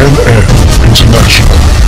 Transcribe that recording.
This International.